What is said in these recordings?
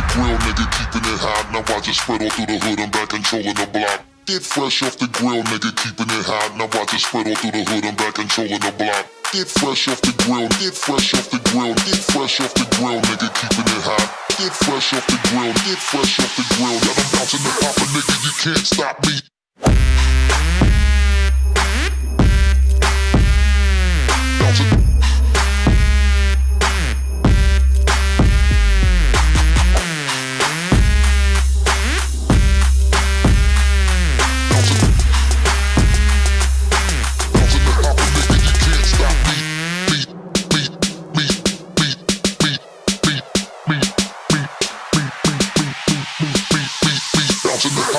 the grill, nigga, keeping it hot. Now watch it spread all through the hood, I'm back controlling the block. Get fresh off the grill, nigga, keeping it hot. Now watch it spread all through the hood, I'm back controlling the block. Get fresh off the grill, get fresh off the grill, get fresh off the grill, nigga, keeping it hot. Get fresh off the grill, get fresh off the grill. Yeah, I'm bouncing the hopper, nigga, you can't stop me.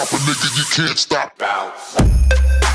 The hopper, nigga, you can't stop. Bounce.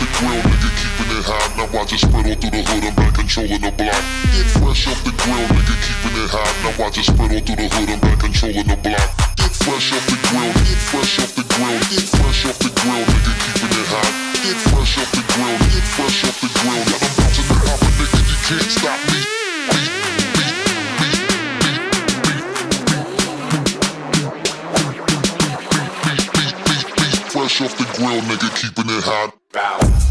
The grill, nigga, keeping it hot. Now watch it spread all through the hood, I'm back controlling the block. Get fresh off the grill, nigga, keeping it hot. Now watch it spread all through the hood, I'm back controlling the block. Get fresh off the grill, get fresh off the grill, get fresh off the grill, nigga, keeping it hot. Get fresh off the grill, get fresh off the grill. Yeah, I'm bouncing the hopper, real nigga keeping it hot. Bow.